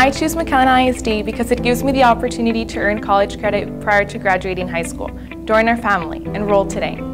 I choose McAllen ISD because it gives me the opportunity to earn college credit prior to graduating high school. Join our family. Enroll today.